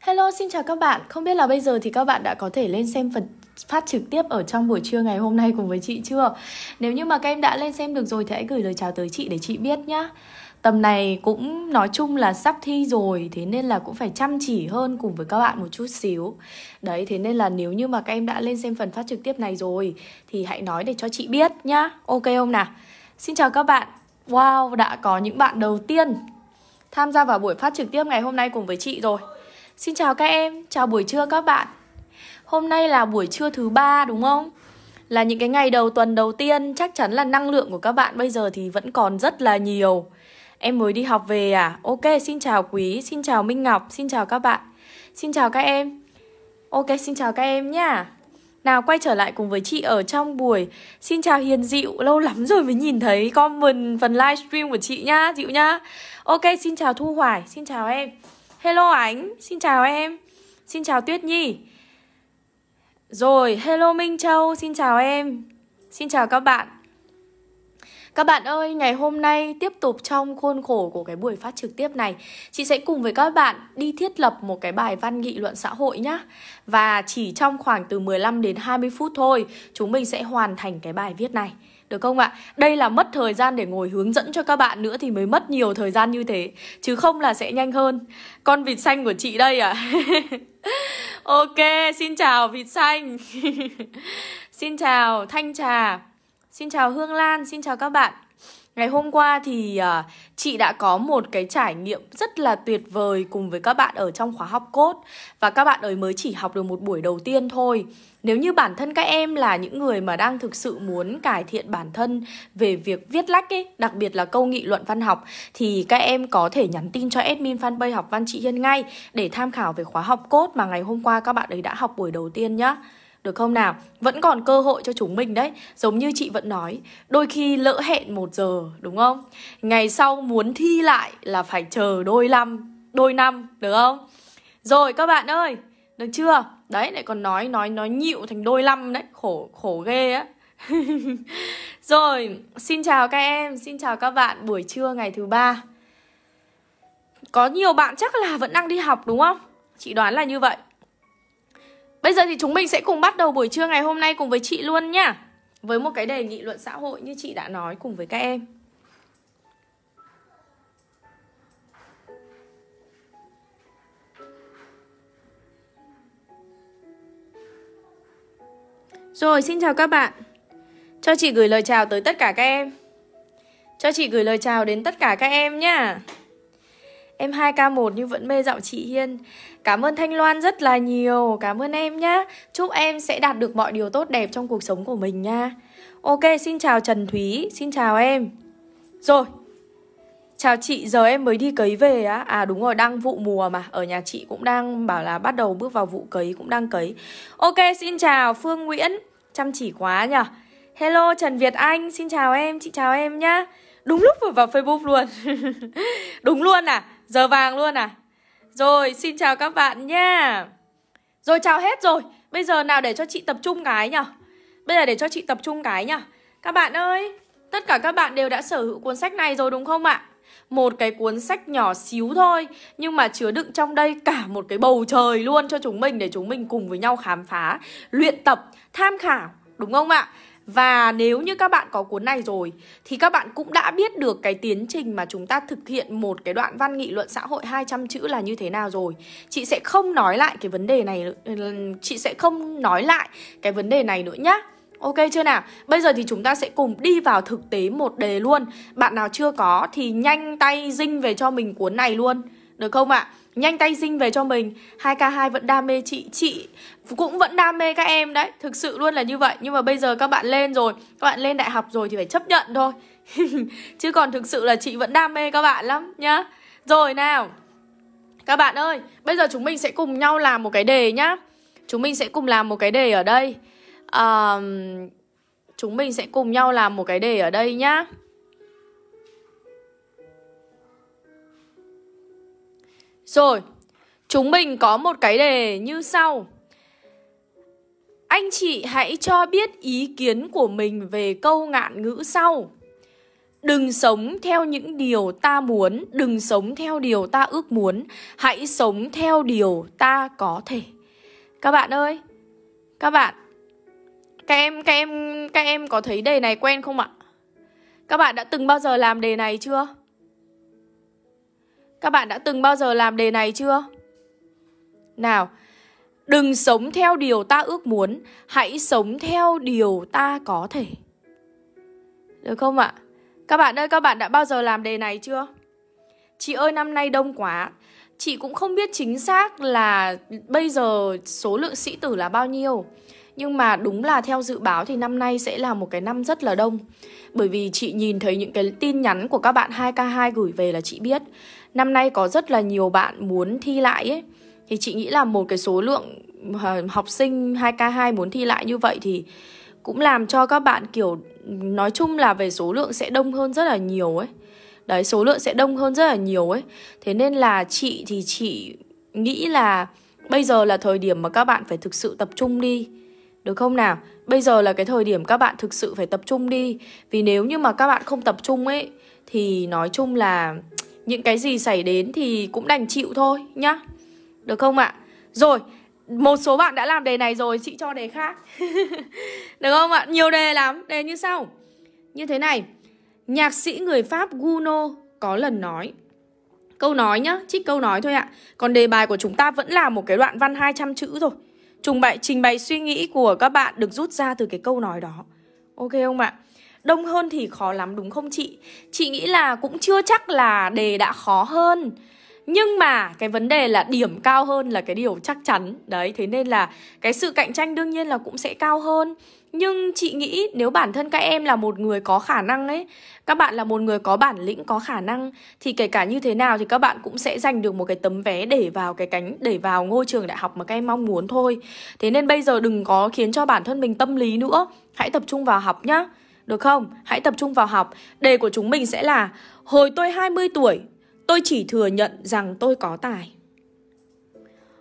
Hello, xin chào các bạn. Không biết là bây giờ thì các bạn đã có thể lên xem phần phát trực tiếp ở trong buổi trưa ngày hôm nay cùng với chị chưa? Nếu như mà các em đã lên xem được rồi thì hãy gửi lời chào tới chị để chị biết nhá. Tầm này cũng nói chung là sắp thi rồi Thế nên là cũng phải chăm chỉ hơn cùng với các bạn một chút xíu Đấy thế nên là nếu như mà các em đã lên xem phần phát trực tiếp này rồi Thì hãy nói để cho chị biết nhá Ok không nào Xin chào các bạn Wow đã có những bạn đầu tiên Tham gia vào buổi phát trực tiếp ngày hôm nay cùng với chị rồi Xin chào các em Chào buổi trưa các bạn. Hôm nay là buổi trưa thứ ba đúng không? Là những cái ngày đầu tuần đầu tiên Chắc chắn là năng lượng của các bạn bây giờ thì vẫn còn rất là nhiều. Em mới đi học về à? Ok, xin chào Quý, xin chào Minh Ngọc, xin chào các bạn. Xin chào các em. Ok, xin chào các em nhá. Nào quay trở lại cùng với chị ở trong buổi Xin chào Hiền Dịu, lâu lắm rồi mới nhìn thấy comment phần livestream của chị nhá, Dịu nhá. Ok, xin chào Thu Hoài, xin chào em. Hello Ánh, xin chào em. Xin chào Tuyết Nhi. Rồi, hello Minh Châu, xin chào em. Xin chào các bạn. Các bạn ơi, ngày hôm nay tiếp tục trong khuôn khổ của cái buổi phát trực tiếp này Chị sẽ cùng với các bạn đi thiết lập một cái bài văn nghị luận xã hội nhá. Và chỉ trong khoảng từ 15 đến 20 phút thôi Chúng mình sẽ hoàn thành cái bài viết này được không ạ? Đây là mất thời gian để ngồi hướng dẫn cho các bạn nữa thì mới mất nhiều thời gian như thế Chứ không là sẽ nhanh hơn. Con vịt xanh của chị đây à Ok, xin chào vịt xanh. Xin chào Thanh Trà. Xin chào Hương Lan, xin chào các bạn. Ngày hôm qua thì uh, chị đã có một cái trải nghiệm rất là tuyệt vời cùng với các bạn ở trong khóa học cốt. Và các bạn ấy mới chỉ học được một buổi đầu tiên thôi. Nếu như bản thân các em là những người mà đang thực sự muốn cải thiện bản thân về việc viết lách ấy Đặc biệt là câu nghị luận văn học Thì các em có thể nhắn tin cho admin fanpage học văn chị Hiên ngay Để tham khảo về khóa học cốt mà ngày hôm qua các bạn ấy đã học buổi đầu tiên nhá được không nào? Vẫn còn cơ hội cho chúng mình đấy Giống như chị vẫn nói, Đôi khi lỡ hẹn một giờ, đúng không? Ngày sau muốn thi lại là phải chờ đôi năm Đôi năm, được không? Rồi, các bạn ơi, Được chưa? Đấy, lại còn nói nói nói nhịu thành đôi năm đấy Khổ khổ ghê á Rồi, Xin chào các em, Xin chào các bạn buổi trưa ngày thứ ba Có nhiều bạn chắc là vẫn đang đi học, đúng không? Chị đoán là như vậy Bây giờ thì chúng mình sẽ cùng bắt đầu buổi trưa ngày hôm nay cùng với chị luôn nhá. Với một cái đề nghị luận xã hội như chị đã nói cùng với các em. Rồi, xin chào các bạn. Cho chị gửi lời chào tới tất cả các em. Cho chị gửi lời chào đến tất cả các em nhá. Em 2K1 nhưng vẫn mê giọng chị Hiên. Cảm ơn Thanh Loan rất là nhiều. Cảm ơn em nhá. Chúc em sẽ đạt được mọi điều tốt đẹp trong cuộc sống của mình nha. Ok, xin chào Trần Thúy. Xin chào em. Rồi. Chào chị, giờ em mới đi cấy về á. À đúng rồi, đang vụ mùa mà. Ở nhà chị cũng đang bảo là bắt đầu bước vào vụ cấy Cũng đang cấy. Ok, xin chào Phương Nguyễn. Chăm chỉ quá nhở Hello Trần Việt Anh, xin chào em, chị chào em nhá. Đúng lúc vừa vào Facebook luôn. Đúng luôn à? Giờ vàng luôn à? Rồi xin chào các bạn nha. Rồi chào hết rồi. Bây giờ nào để cho chị tập trung cái nhở? Bây giờ để cho chị tập trung cái nhở? Các bạn ơi Tất cả các bạn đều đã sở hữu cuốn sách này rồi đúng không ạ? Một cái cuốn sách nhỏ xíu thôi Nhưng mà chứa đựng trong đây cả một cái bầu trời luôn cho chúng mình Để chúng mình cùng với nhau khám phá, luyện tập, tham khảo Đúng không ạ? Và nếu như các bạn có cuốn này rồi, thì các bạn cũng đã biết được cái tiến trình mà chúng ta thực hiện một cái đoạn văn nghị luận xã hội 200 chữ là như thế nào rồi. Chị sẽ không nói lại cái vấn đề này ừ, chị sẽ không nói lại cái vấn đề này nữa nhá. Ok chưa nào? Bây giờ thì chúng ta sẽ cùng đi vào thực tế một đề luôn. Bạn nào chưa có thì nhanh tay dinh về cho mình cuốn này luôn. Được không ạ? À? Nhanh tay sinh về cho mình. 2K2 vẫn đam mê chị Chị cũng vẫn đam mê các em đấy. Thực sự luôn là như vậy. Nhưng mà bây giờ các bạn lên rồi. Các bạn lên đại học rồi thì phải chấp nhận thôi. Chứ còn thực sự là chị vẫn đam mê các bạn lắm nhá. Rồi nào. Các bạn ơi Bây giờ chúng mình sẽ cùng nhau làm một cái đề nhá. Chúng mình sẽ cùng làm một cái đề ở đây. À, Chúng mình sẽ cùng nhau làm một cái đề ở đây nhá. Rồi, chúng mình có một cái đề như sau. Anh chị hãy cho biết ý kiến của mình về câu ngạn ngữ sau. Đừng sống theo những điều ta muốn, đừng sống theo điều ta ước muốn, hãy sống theo điều ta có thể. Các bạn ơi, các bạn các em các em các em có thấy đề này quen không ạ? Các bạn đã từng bao giờ làm đề này chưa? Các bạn đã từng bao giờ làm đề này chưa? Nào, đừng sống theo điều ta ước muốn, hãy sống theo điều ta có thể. Được không ạ? Các bạn ơi, các bạn đã bao giờ làm đề này chưa? Chị ơi, năm nay đông quá. Chị cũng không biết chính xác là bây giờ số lượng sĩ tử là bao nhiêu. Nhưng mà đúng là theo dự báo thì năm nay sẽ là một cái năm rất là đông. Bởi vì chị nhìn thấy những cái tin nhắn của các bạn 2K2 gửi về là chị biết Năm nay có rất là nhiều bạn muốn thi lại ấy. Thì chị nghĩ là một cái số lượng ờ, học sinh 2K2 muốn thi lại như vậy thì cũng làm cho các bạn kiểu nói chung là về số lượng sẽ đông hơn rất là nhiều ấy. Đấy, số lượng sẽ đông hơn rất là nhiều ấy. Thế nên là chị thì chị nghĩ là bây giờ là thời điểm mà các bạn phải thực sự tập trung đi. Được không nào? Bây giờ là cái thời điểm các bạn thực sự phải tập trung đi. Vì nếu như mà các bạn không tập trung ấy Thì nói chung là những cái gì xảy đến thì cũng đành chịu thôi nhá. Được không ạ? Rồi, một số bạn đã làm đề này rồi, chị cho đề khác. Được không ạ? Nhiều đề lắm, đề như sau. Như thế này. Nhạc sĩ người Pháp Guno có lần nói Câu nói nhá, trích câu nói thôi ạ. Còn đề bài của chúng ta vẫn là một cái đoạn văn 200 chữ rồi Trùng bày, trình bày suy nghĩ của các bạn được rút ra từ cái câu nói đó. Ok không ạ? Đông hơn thì khó lắm đúng không chị? Chị nghĩ là cũng chưa chắc là đề đã khó hơn. Nhưng mà cái vấn đề là điểm cao hơn là cái điều chắc chắn. Đấy, thế nên là cái sự cạnh tranh đương nhiên là cũng sẽ cao hơn. Nhưng chị nghĩ nếu bản thân các em là một người có khả năng ấy Các bạn là một người có bản lĩnh, có khả năng Thì kể cả như thế nào thì các bạn cũng sẽ giành được một cái tấm vé để vào cái cánh Để vào ngôi trường đại học mà các em mong muốn thôi. Thế nên bây giờ đừng có khiến cho bản thân mình tâm lý nữa. Hãy tập trung vào học nhá. Được không? Hãy tập trung vào học Đề của chúng mình sẽ là, Hồi tôi 20 tuổi, Tôi chỉ thừa nhận rằng tôi có tài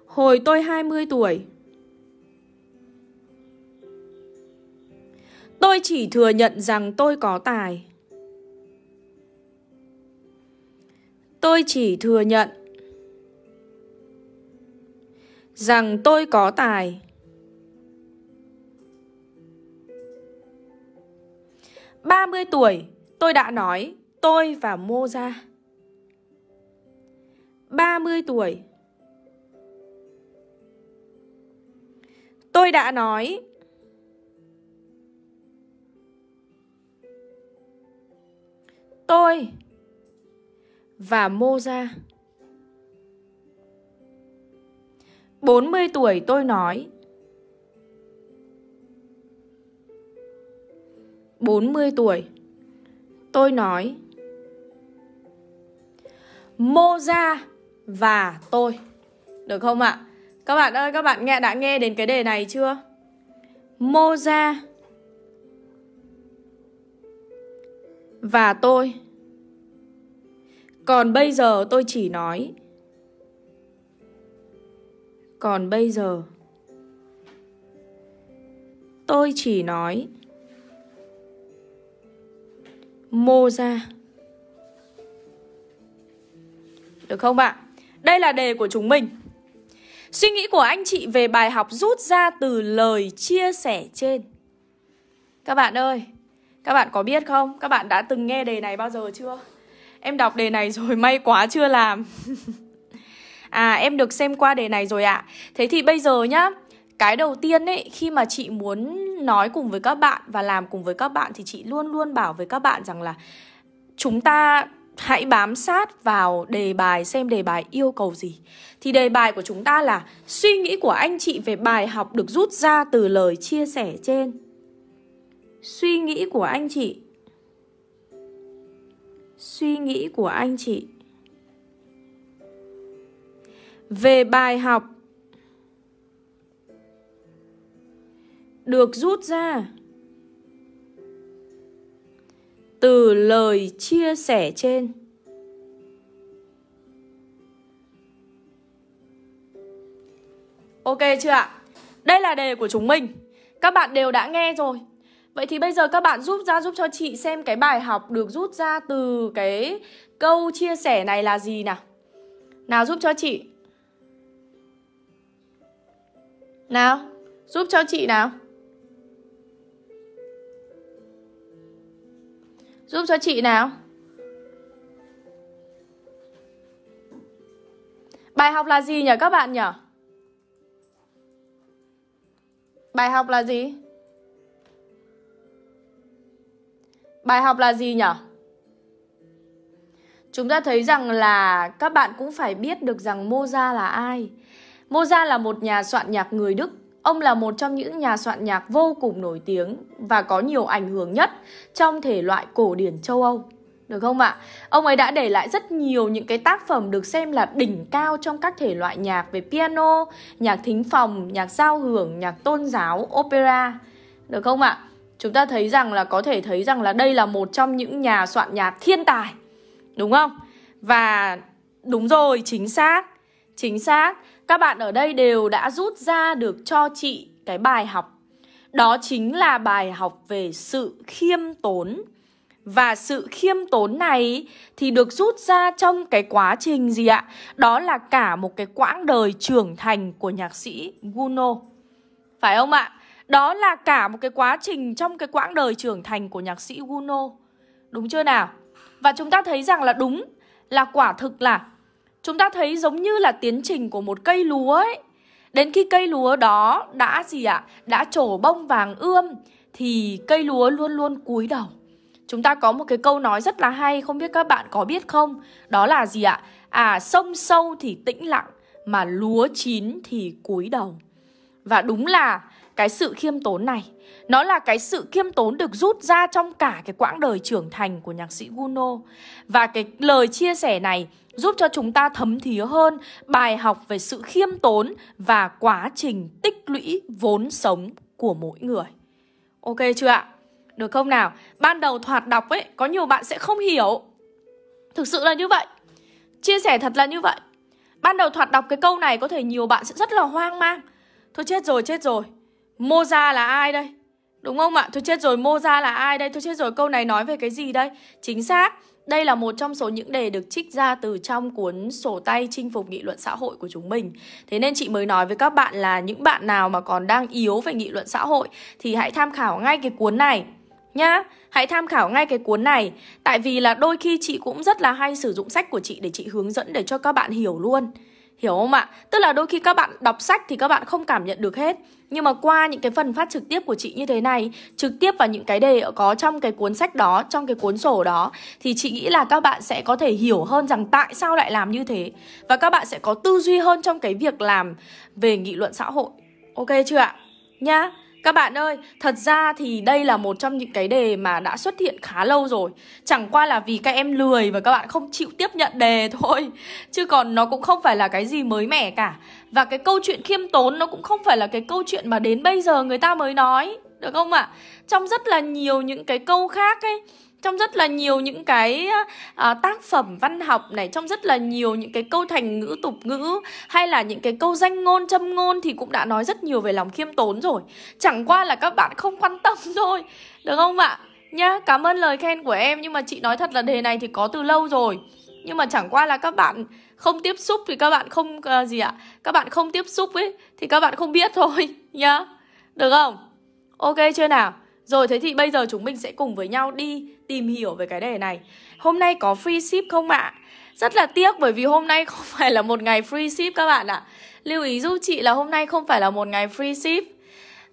Hồi tôi 20 tuổi, Tôi chỉ thừa nhận rằng tôi có tài. Tôi chỉ thừa nhận rằng tôi có tài. Ba mươi tuổi, tôi đã nói tôi và Mô ra. ba mươi tuổi. Tôi đã nói tôi và Mô ra. 40 tuổi tôi nói 40 tuổi Tôi nói Moza và tôi Được không ạ? Các bạn ơi, các bạn nghe đã nghe đến cái đề này chưa? Moza Và tôi Còn bây giờ tôi chỉ nói Còn bây giờ Tôi chỉ nói Mô ra Được không bạn? Đây là đề của chúng mình Suy nghĩ của anh chị về bài học rút ra từ lời chia sẻ trên Các bạn ơi, các bạn có biết không? Các bạn đã từng nghe đề này bao giờ chưa? Em đọc đề này rồi may quá chưa làm À em được xem qua đề này rồi ạ à. Thế thì bây giờ nhá cái đầu tiên ấy, Khi mà chị muốn nói cùng với các bạn Và làm cùng với các bạn Thì chị luôn luôn bảo với các bạn rằng là Chúng ta hãy bám sát vào đề bài xem đề bài yêu cầu gì. Thì đề bài của chúng ta là suy nghĩ của anh chị về bài học được rút ra từ lời chia sẻ trên. Suy nghĩ của anh chị. Suy nghĩ của anh chị. Về bài học được rút ra. Từ lời chia sẻ trên. Ok chưa ạ? Đây là đề của chúng mình. Các bạn đều đã nghe rồi. Vậy thì bây giờ các bạn giúp ra giúp cho chị xem cái bài học được rút ra từ cái câu chia sẻ này là gì nào. Nào giúp cho chị. Nào, Giúp cho chị nào. Giúp cho chị nào Bài học là gì nhỉ các bạn nhỉ? Bài học là gì? Bài học là gì nhỉ? Chúng ta thấy rằng là các bạn cũng phải biết được rằng Mozart là ai. Mozart là một nhà soạn nhạc người Đức. Ông là một trong những nhà soạn nhạc vô cùng nổi tiếng và có nhiều ảnh hưởng nhất trong thể loại cổ điển châu Âu. Được không ạ? Ông ấy đã để lại rất nhiều những cái tác phẩm được xem là đỉnh cao trong các thể loại nhạc về piano, nhạc thính phòng, nhạc giao hưởng, nhạc tôn giáo, opera. Được không ạ? Chúng ta thấy rằng là có thể thấy rằng là đây là một trong những nhà soạn nhạc thiên tài. Đúng không? Và đúng rồi, chính xác. Chính xác. Các bạn ở đây đều đã rút ra được cho chị cái bài học. Đó chính là bài học về sự khiêm tốn và sự khiêm tốn này thì được rút ra trong cái quá trình gì ạ? Đó là cả một cái quãng đời trưởng thành của nhạc sĩ Guno Phải không ạ? Đó là cả một cái quá trình trong cái quãng đời trưởng thành của nhạc sĩ Guno Đúng chưa nào? Và chúng ta thấy rằng là đúng, là quả thực là chúng ta thấy giống như là tiến trình của một cây lúa ấy. Đến khi cây lúa đó đã gì ạ? Đã trổ bông vàng ươm, thì cây lúa luôn luôn cúi đầu Chúng ta có một cái câu nói rất là hay, Không biết các bạn có biết không Đó là gì ạ À sông sâu thì tĩnh lặng, Mà lúa chín thì cúi đầu Và đúng là cái sự khiêm tốn này Nó là cái sự khiêm tốn được rút ra trong cả cái quãng đời trưởng thành của nhạc sĩ Guno Và cái lời chia sẻ này giúp cho chúng ta thấm thía hơn bài học về sự khiêm tốn và quá trình tích lũy vốn sống của mỗi người. Ok chưa ạ? Được không nào? Ban đầu thoạt đọc ấy, có nhiều bạn sẽ không hiểu. Thực sự là như vậy. Chia sẻ thật là như vậy. Ban đầu thoạt đọc cái câu này có thể nhiều bạn sẽ rất là hoang mang. Thôi chết rồi, chết rồi. Moza là ai đây? Đúng không ạ? Thôi chết rồi, Moza là ai đây? Thôi chết rồi, câu này nói về cái gì đây? Chính xác, đây là một trong số những đề được trích ra từ trong cuốn sổ tay chinh phục nghị luận xã hội của chúng mình. Thế nên chị mới nói với các bạn là những bạn nào mà còn đang yếu về nghị luận xã hội thì hãy tham khảo ngay cái cuốn này nhá Hãy tham khảo ngay cái cuốn này Tại vì là đôi khi chị cũng rất là hay sử dụng sách của chị để chị hướng dẫn để cho các bạn hiểu luôn Hiểu không ạ? Tức là đôi khi các bạn đọc sách thì các bạn không cảm nhận được hết nhưng mà qua những cái phần phát trực tiếp của chị như thế này, Trực tiếp vào những cái đề có trong cái cuốn sách đó, Trong cái cuốn sổ đó, Thì chị nghĩ là các bạn sẽ có thể hiểu hơn rằng tại sao lại làm như thế. Và các bạn sẽ có tư duy hơn trong cái việc làm về nghị luận xã hội. Ok chưa ạ? Nhá các bạn ơi, thật ra thì đây là một trong những cái đề mà đã xuất hiện khá lâu rồi Chẳng qua là vì các em lười và các bạn không chịu tiếp nhận đề thôi Chứ còn nó cũng không phải là cái gì mới mẻ cả Và cái câu chuyện khiêm tốn nó cũng không phải là cái câu chuyện mà đến bây giờ người ta mới nói Được không ạ? À? Trong rất là nhiều những cái câu khác ấy trong rất là nhiều những cái à, tác phẩm văn học này trong rất là nhiều những cái câu thành ngữ tục ngữ hay là những cái câu danh ngôn châm ngôn thì cũng đã nói rất nhiều về lòng khiêm tốn rồi. Chẳng qua là các bạn không quan tâm thôi được không ạ? Nhá cảm ơn lời khen của em nhưng mà chị nói thật là đề này thì có từ lâu rồi. Nhưng mà chẳng qua là các bạn không tiếp xúc thì các bạn không uh, gì ạ? Các bạn không tiếp xúc ấy thì các bạn không biết thôi nhá. Được không? Ok chưa nào? Rồi thế thì bây giờ chúng mình sẽ cùng với nhau đi tìm hiểu về cái đề này. Hôm nay có free ship không ạ? Rất là tiếc bởi vì hôm nay không phải là một ngày free ship các bạn ạ. Lưu ý giúp chị là hôm nay không phải là một ngày free ship.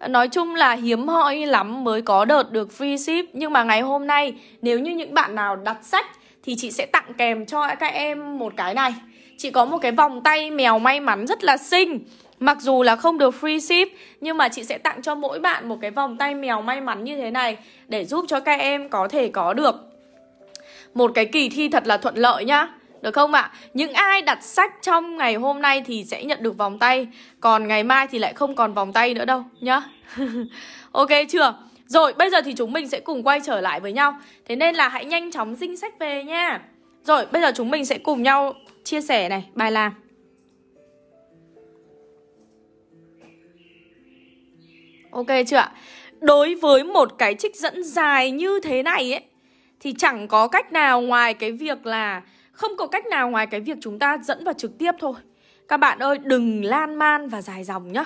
Nói chung là hiếm hoi lắm mới có đợt được free ship. Nhưng mà ngày hôm nay, nếu như những bạn nào đặt sách Thì chị sẽ tặng kèm cho các em một cái này. Chị có một cái vòng tay mèo may mắn rất là xinh. Mặc dù là không được free ship, Nhưng mà chị sẽ tặng cho mỗi bạn một cái vòng tay mèo may mắn như thế này Để giúp cho các em có thể có được Một cái kỳ thi thật là thuận lợi nhá. Được không ạ? Những ai đặt sách trong ngày hôm nay thì sẽ nhận được vòng tay, Còn ngày mai thì lại không còn vòng tay nữa đâu nhá. Ok chưa? Rồi, bây giờ thì chúng mình sẽ cùng quay trở lại với nhau. Thế nên là hãy nhanh chóng dinh sách về nha. Rồi, bây giờ chúng mình sẽ cùng nhau chia sẻ này, bài làm. Ok chưa ạ? đối với một cái trích dẫn dài như thế này ấy thì chẳng có cách nào ngoài cái việc là không có cách nào ngoài cái việc chúng ta dẫn vào trực tiếp thôi. Các bạn ơi, đừng lan man và dài dòng nhá.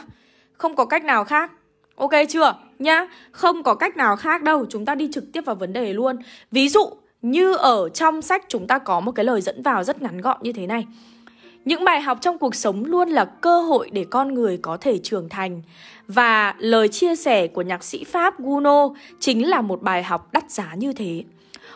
Không có cách nào khác. Ok chưa? Nhá, không có cách nào khác đâu, chúng ta đi trực tiếp vào vấn đề luôn. Ví dụ như ở trong sách chúng ta có một cái lời dẫn vào rất ngắn gọn như thế này. Những bài học trong cuộc sống luôn là cơ hội để con người có thể trưởng thành. Và lời chia sẻ của nhạc sĩ Pháp Guno chính là một bài học đắt giá như thế.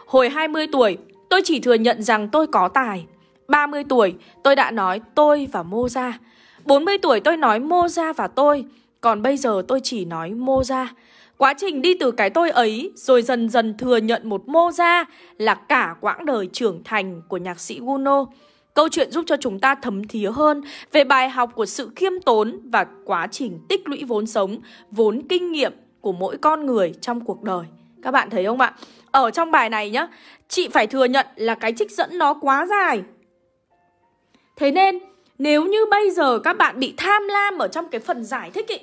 Hồi 20 tuổi, tôi chỉ thừa nhận rằng tôi có tài. 30 tuổi, tôi đã nói tôi và Mô Gia. 40 tuổi tôi nói Mô Gia và tôi, còn bây giờ tôi chỉ nói Mô Gia. Quá trình đi từ cái tôi ấy rồi dần dần thừa nhận một Mô Gia là cả quãng đời trưởng thành của nhạc sĩ Guno. Câu chuyện giúp cho chúng ta thấm thía hơn về bài học của sự khiêm tốn và quá trình tích lũy vốn sống, vốn kinh nghiệm của mỗi con người trong cuộc đời. Các bạn thấy không ạ? Ở trong bài này nhá, chị phải thừa nhận là cái trích dẫn nó quá dài. Thế nên nếu như bây giờ các bạn bị tham lam ở trong cái phần giải thích ý,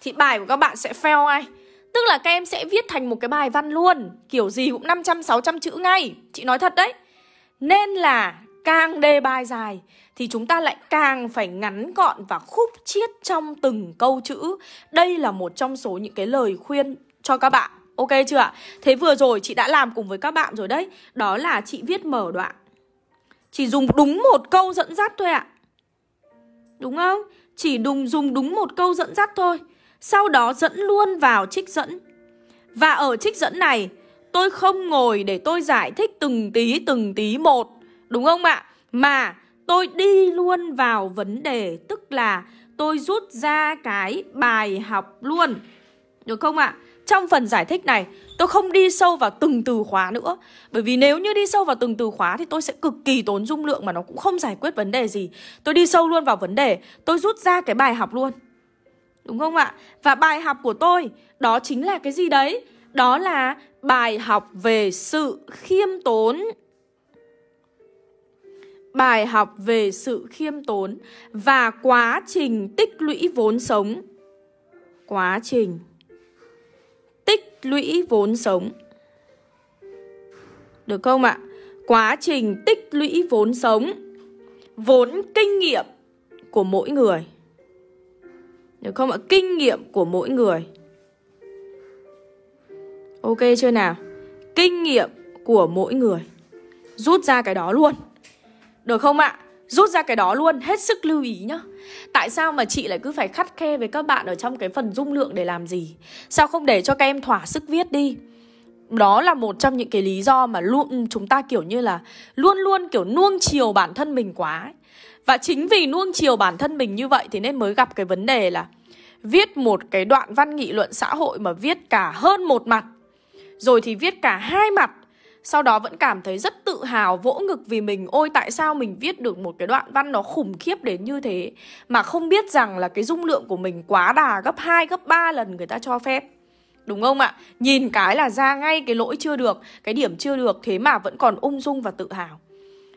thì bài của các bạn sẽ fail ai? Tức là các em sẽ viết thành một cái bài văn luôn, kiểu gì cũng 500 600 chữ ngay. Chị nói thật đấy. Nên là càng đề bài dài thì chúng ta lại càng phải ngắn gọn và khúc chiết trong từng câu chữ. Đây là một trong số những cái lời khuyên cho các bạn. Ok chưa ạ? Thế vừa rồi chị đã làm cùng với các bạn rồi đấy Đó là chị viết mở đoạn Chỉ dùng đúng một câu dẫn dắt thôi ạ Đúng không? Chỉ đúng, dùng đúng một câu dẫn dắt thôi Sau đó dẫn luôn vào trích dẫn Và ở trích dẫn này Tôi không ngồi để tôi giải thích từng tí từng tí một Đúng không ạ? Mà tôi đi luôn vào vấn đề, Tức là tôi rút ra cái bài học luôn Được không ạ? Trong phần giải thích này, tôi không đi sâu vào từng từ khóa nữa Bởi vì nếu như đi sâu vào từng từ khóa thì tôi sẽ cực kỳ tốn dung lượng mà nó cũng không giải quyết vấn đề gì Tôi đi sâu luôn vào vấn đề, Tôi rút ra cái bài học luôn Đúng không ạ? Và bài học của tôi, đó chính là cái gì đấy? Đó là bài học về sự khiêm tốn Bài học về sự khiêm tốn Và quá trình tích lũy vốn sống Quá trình tích lũy vốn sống. Được không ạ? Quá trình tích lũy vốn sống, vốn kinh nghiệm của mỗi người. Được không ạ? Kinh nghiệm của mỗi người. Ok chưa nào? Kinh nghiệm của mỗi người. Rút ra cái đó luôn. Được không ạ? Rút ra cái đó luôn, hết sức lưu ý nhá. Tại sao mà chị lại cứ phải khắt khe với các bạn ở trong cái phần dung lượng để làm gì? Sao không để cho các em thỏa sức viết đi? Đó là một trong những cái lý do mà luôn chúng ta kiểu như là luôn luôn kiểu nuông chiều bản thân mình quá ấy. Và chính vì nuông chiều bản thân mình như vậy thì nên mới gặp cái vấn đề là viết một cái đoạn văn nghị luận xã hội mà viết cả hơn một mặt. Rồi thì viết cả hai mặt sau đó vẫn cảm thấy rất tự hào vỗ ngực vì mình ôi tại sao mình viết được một cái đoạn văn nó khủng khiếp đến như thế mà không biết rằng là cái dung lượng của mình quá đà gấp 2 gấp 3 lần người ta cho phép. Đúng không ạ? Nhìn cái là ra ngay cái lỗi chưa được, cái điểm chưa được thế mà vẫn còn ung dung và tự hào.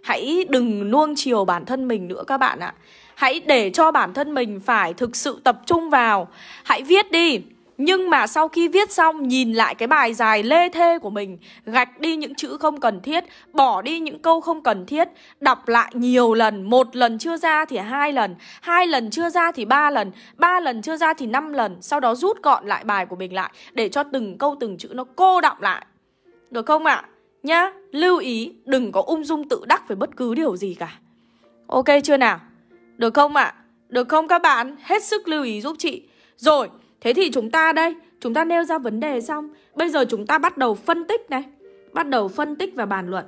Hãy đừng nuông chiều bản thân mình nữa các bạn ạ. Hãy để cho bản thân mình phải thực sự tập trung vào. Hãy viết đi. Nhưng mà sau khi viết xong nhìn lại cái bài dài lê thê của mình Gạch đi những chữ không cần thiết Bỏ đi những câu không cần thiết Đọc lại nhiều lần Một lần chưa ra thì hai lần Hai lần chưa ra thì ba lần Ba lần chưa ra thì năm lần Sau đó rút gọn lại bài của mình lại Để cho từng câu từng chữ nó cô đọng lại Được không ạ? À? Nhá, lưu ý đừng có ung dung tự đắc về bất cứ điều gì cả Ok chưa nào? Được không ạ? À? Được không các bạn? Hết sức lưu ý giúp chị Rồi Thế thì chúng ta đây, chúng ta nêu ra vấn đề xong. Bây giờ chúng ta bắt đầu phân tích này. Bắt đầu phân tích và bàn luận.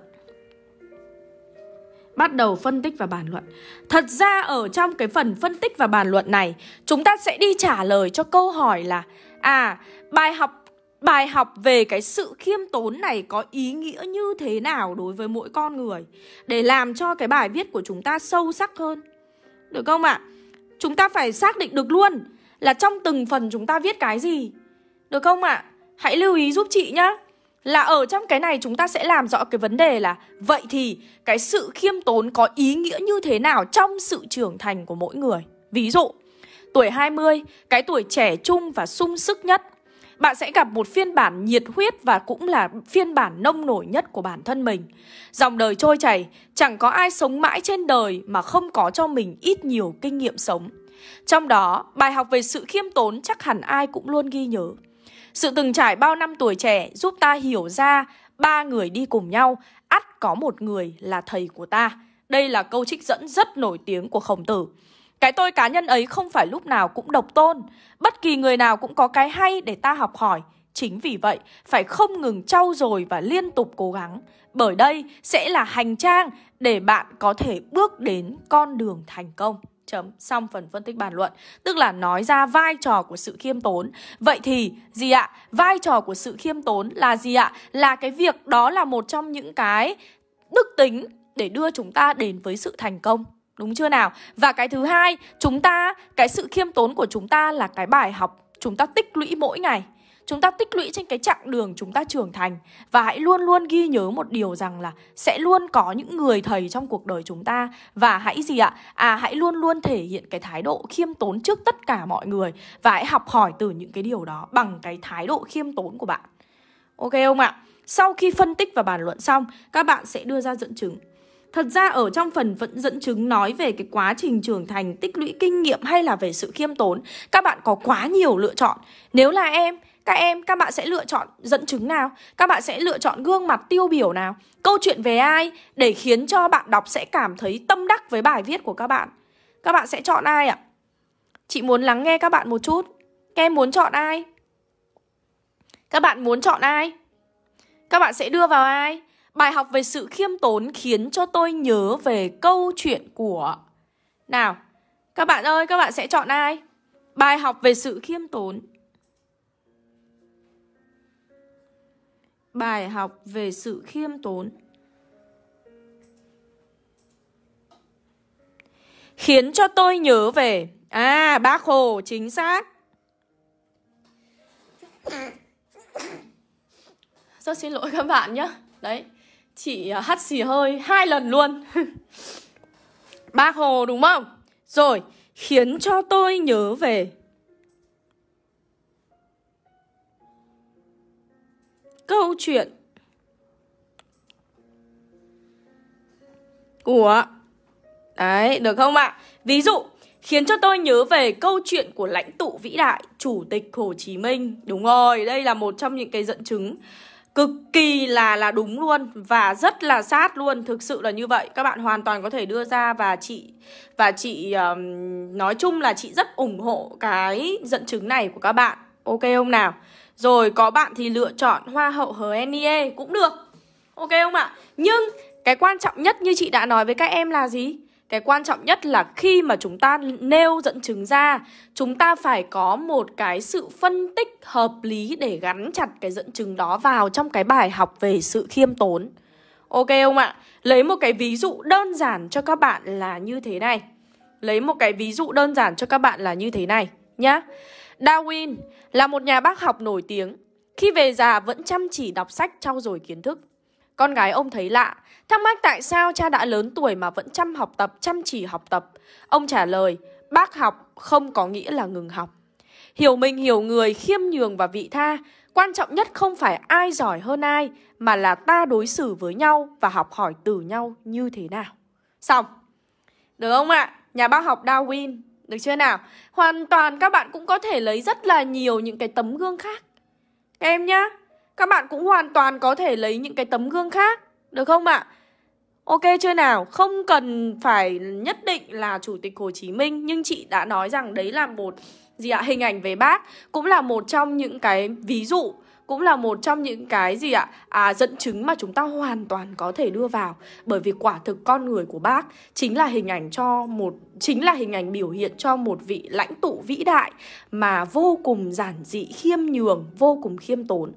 Bắt đầu phân tích và bàn luận. Thật ra ở trong cái phần phân tích và bàn luận này Chúng ta sẽ đi trả lời cho câu hỏi là À, bài học bài học về cái sự khiêm tốn này có ý nghĩa như thế nào đối với mỗi con người? Để làm cho cái bài viết của chúng ta sâu sắc hơn. Được không ạ? À? Chúng ta phải xác định được luôn là trong từng phần chúng ta viết cái gì. Được không ạ? À? Hãy lưu ý giúp chị nhá. Là ở trong cái này chúng ta sẽ làm rõ cái vấn đề là Vậy thì cái sự khiêm tốn có ý nghĩa như thế nào trong sự trưởng thành của mỗi người Ví dụ, tuổi 20, cái tuổi trẻ trung và sung sức nhất bạn sẽ gặp một phiên bản nhiệt huyết và cũng là phiên bản nông nổi nhất của bản thân mình. Dòng đời trôi chảy, chẳng có ai sống mãi trên đời mà không có cho mình ít nhiều kinh nghiệm sống. Trong đó, bài học về sự khiêm tốn chắc hẳn ai cũng luôn ghi nhớ. Sự từng trải bao năm tuổi trẻ giúp ta hiểu ra ba người đi cùng nhau, ắt có một người là thầy của ta. Đây là câu trích dẫn rất nổi tiếng của khổng tử. Cái tôi cá nhân ấy không phải lúc nào cũng độc tôn Bất kỳ người nào cũng có cái hay để ta học hỏi Chính vì vậy, phải không ngừng trau dồi và liên tục cố gắng Bởi đây sẽ là hành trang để bạn có thể bước đến con đường thành công chấm xong phần phân tích bàn luận. Tức là nói ra vai trò của sự khiêm tốn. Vậy thì gì ạ? Vai trò của sự khiêm tốn là gì ạ? Là cái việc đó là một trong những cái đức tính để đưa chúng ta đến với sự thành công. Đúng chưa nào? Và cái thứ hai, chúng ta, cái sự khiêm tốn của chúng ta là cái bài học. Chúng ta tích lũy mỗi ngày. Chúng ta tích lũy trên cái chặng đường chúng ta trưởng thành Và hãy luôn luôn ghi nhớ một điều rằng là Sẽ luôn có những người thầy trong cuộc đời chúng ta Và hãy gì ạ? À hãy luôn luôn thể hiện cái thái độ khiêm tốn trước tất cả mọi người Và hãy học hỏi từ những cái điều đó Bằng cái thái độ khiêm tốn của bạn Ok không ạ? Sau khi phân tích và bàn luận xong Các bạn sẽ đưa ra dẫn chứng Thật ra ở trong phần vẫn dẫn chứng nói về cái quá trình trưởng thành, tích lũy kinh nghiệm hay là về sự khiêm tốn, các bạn có quá nhiều lựa chọn. Nếu là em, các em, các bạn sẽ lựa chọn dẫn chứng nào? Các bạn sẽ lựa chọn gương mặt tiêu biểu nào? Câu chuyện về ai để khiến cho bạn đọc sẽ cảm thấy tâm đắc với bài viết của các bạn? Các bạn sẽ chọn ai ạ? Chị muốn lắng nghe các bạn một chút. Các em muốn chọn ai? Các bạn muốn chọn ai? Các bạn sẽ đưa vào ai? Bài học về sự khiêm tốn khiến cho tôi nhớ về câu chuyện của... Nào, các bạn ơi, các bạn sẽ chọn ai? Bài học về sự khiêm tốn. Bài học về sự khiêm tốn. Khiến cho tôi nhớ về... À, bác Hồ, chính xác. Rất xin lỗi các bạn nhé. Đấy, Chị à, hắt xì hơi hai lần luôn Bác Hồ đúng không? Rồi, khiến cho tôi nhớ về Câu chuyện Của Đấy, được không ạ? Ví dụ, khiến cho tôi nhớ về câu chuyện của lãnh tụ vĩ đại Chủ tịch Hồ Chí Minh. Đúng rồi, đây là một trong những cái dẫn chứng cực kỳ là là đúng luôn và rất là sát luôn. Thực sự là như vậy. Các bạn hoàn toàn có thể đưa ra và chị và chị um, nói chung là chị rất ủng hộ cái dẫn chứng này của các bạn. Ok không nào? Rồi, có bạn thì lựa chọn hoa hậu HNIE cũng được. Ok không ạ? Nhưng cái quan trọng nhất như chị đã nói với các em là gì? Cái quan trọng nhất là khi mà chúng ta nêu dẫn chứng ra, Chúng ta phải có một cái sự phân tích hợp lý để gắn chặt cái dẫn chứng đó vào trong cái bài học về sự khiêm tốn. Ok không ạ? Lấy một cái ví dụ đơn giản cho các bạn là như thế này. Lấy một cái ví dụ đơn giản cho các bạn là như thế này nhá. Darwin là một nhà bác học nổi tiếng Khi về già vẫn chăm chỉ đọc sách trau dồi kiến thức con gái ông thấy lạ, thắc mắc tại sao cha đã lớn tuổi mà vẫn chăm học tập, chăm chỉ học tập. Ông trả lời, bác học không có nghĩa là ngừng học. Hiểu mình hiểu người, khiêm nhường và vị tha. Quan trọng nhất không phải ai giỏi hơn ai, mà là ta đối xử với nhau và học hỏi từ nhau như thế nào. Xong. Được không ạ? Nhà bác học Darwin. Được chưa nào? Hoàn toàn các bạn cũng có thể lấy rất là nhiều những cái tấm gương khác. Các em nhá. Các bạn cũng hoàn toàn có thể lấy những cái tấm gương khác, Được không ạ? Ok chưa nào? Không cần phải nhất định là Chủ tịch Hồ Chí Minh, Nhưng chị đã nói rằng đấy là một gì ạ? Hình ảnh về bác Cũng là một trong những cái ví dụ cũng là một trong những cái gì ạ à, dẫn chứng mà chúng ta hoàn toàn có thể đưa vào bởi vì quả thực con người của bác chính là hình ảnh cho một chính là hình ảnh biểu hiện cho một vị lãnh tụ vĩ đại mà vô cùng giản dị khiêm nhường vô cùng khiêm tốn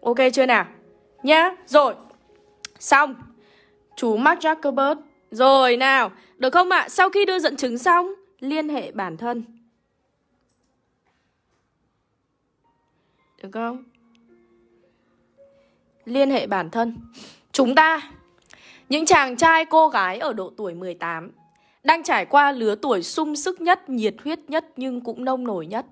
Ok chưa nào? Nhá, rồi Xong Chú Mark Zuckerberg Rồi nào, được không ạ? À? Sau khi đưa dẫn chứng xong Liên hệ bản thân Được không? Liên hệ bản thân Chúng ta Những chàng trai cô gái ở độ tuổi 18 Đang trải qua lứa tuổi sung sức nhất, nhiệt huyết nhất Nhưng cũng nông nổi nhất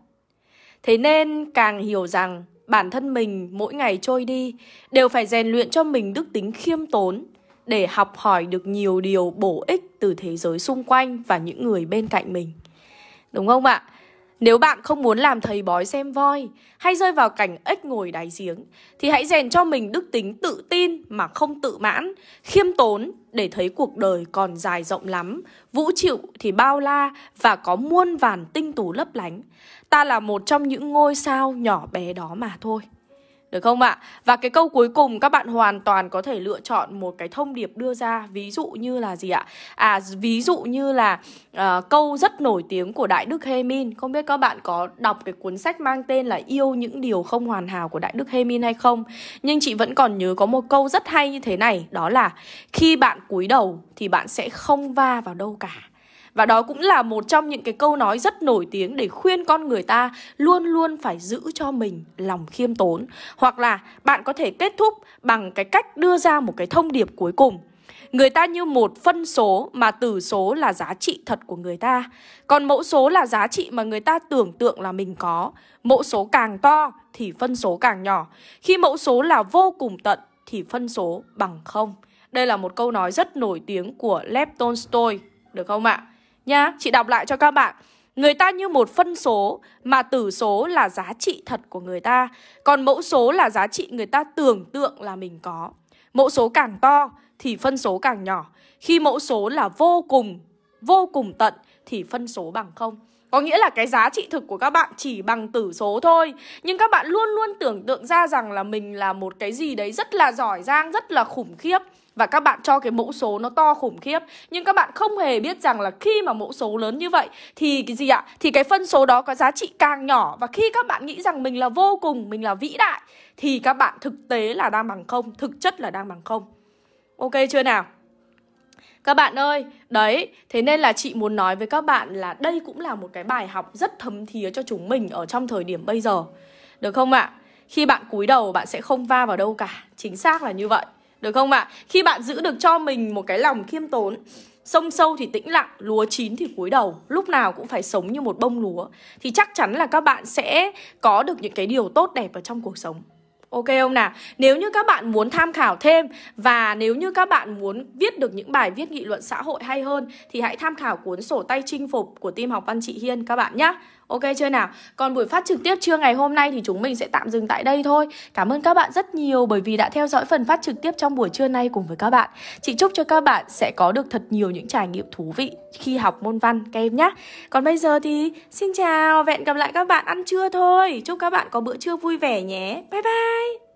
Thế nên càng hiểu rằng bản thân mình mỗi ngày trôi đi đều phải rèn luyện cho mình đức tính khiêm tốn để học hỏi được nhiều điều bổ ích từ thế giới xung quanh và những người bên cạnh mình. Đúng không ạ? Nếu bạn không muốn làm thầy bói xem voi hay rơi vào cảnh ếch ngồi đáy giếng thì hãy rèn cho mình đức tính tự tin mà không tự mãn, khiêm tốn để thấy cuộc đời còn dài rộng lắm, vũ trụ thì bao la và có muôn vàn tinh tú lấp lánh. Ta là một trong những ngôi sao nhỏ bé đó mà thôi. Được không ạ? Và cái câu cuối cùng các bạn hoàn toàn có thể lựa chọn một cái thông điệp đưa ra Ví dụ như là gì ạ? À ví dụ như là uh, câu rất nổi tiếng của Đại Đức Hemin Không biết các bạn có đọc cái cuốn sách mang tên là Yêu những điều không hoàn hảo của Đại Đức Hemin hay không? Nhưng chị vẫn còn nhớ có một câu rất hay như thế này Đó là khi bạn cúi đầu thì bạn sẽ không va vào đâu cả và đó cũng là một trong những cái câu nói rất nổi tiếng để khuyên con người ta luôn luôn phải giữ cho mình lòng khiêm tốn. Hoặc là bạn có thể kết thúc bằng cái cách đưa ra một cái thông điệp cuối cùng. Người ta như một phân số mà tử số là giá trị thật của người ta. Còn mẫu số là giá trị mà người ta tưởng tượng là mình có. Mẫu số càng to thì phân số càng nhỏ. Khi mẫu số là vô cùng tận thì phân số bằng không. Đây là một câu nói rất nổi tiếng của Lev Tolstoy, được không ạ? Nha chị đọc lại cho các bạn. Người ta như một phân số mà tử số là giá trị thật của người ta, còn mẫu số là giá trị người ta tưởng tượng là mình có. Mẫu số càng to thì phân số càng nhỏ. Khi mẫu số là vô cùng, vô cùng tận thì phân số bằng không. Có nghĩa là cái giá trị thực của các bạn chỉ bằng tử số thôi Nhưng các bạn luôn luôn tưởng tượng ra rằng là mình là một cái gì đấy rất là giỏi giang, rất là khủng khiếp và các bạn cho cái mẫu số nó to khủng khiếp nhưng các bạn không hề biết rằng là khi mà mẫu số lớn như vậy thì cái gì ạ thì cái phân số đó có giá trị càng nhỏ và khi các bạn nghĩ rằng mình là vô cùng mình là vĩ đại thì các bạn thực tế là đang bằng không thực chất là đang bằng không ok chưa nào các bạn ơi, đấy, thế nên là chị muốn nói với các bạn là đây cũng là một cái bài học rất thấm thía cho chúng mình ở trong thời điểm bây giờ. Được không ạ? Khi bạn cúi đầu bạn sẽ không va vào đâu cả, chính xác là như vậy. Được không ạ? Khi bạn giữ được cho mình một cái lòng khiêm tốn Sông sâu thì tĩnh lặng, lúa chín thì cúi đầu Lúc nào cũng phải sống như một bông lúa Thì chắc chắn là các bạn sẽ có được những cái điều tốt đẹp ở trong cuộc sống Ok không nào? Nếu như các bạn muốn tham khảo thêm và nếu như các bạn muốn viết được những bài viết nghị luận xã hội hay hơn thì hãy tham khảo cuốn sổ tay chinh phục của team học văn chị Hiên các bạn nhé. Ok chưa nào? Còn buổi phát trực tiếp trưa ngày hôm nay thì chúng mình sẽ tạm dừng tại đây thôi. Cảm ơn các bạn rất nhiều bởi vì đã theo dõi phần phát trực tiếp trong buổi trưa nay cùng với các bạn. Chị chúc cho các bạn sẽ có được thật nhiều những trải nghiệm thú vị khi học môn văn các em nhé. Còn bây giờ thì xin chào, vẹn gặp lại các bạn ăn trưa thôi. Chúc các bạn có bữa trưa vui vẻ nhé. Bye bye.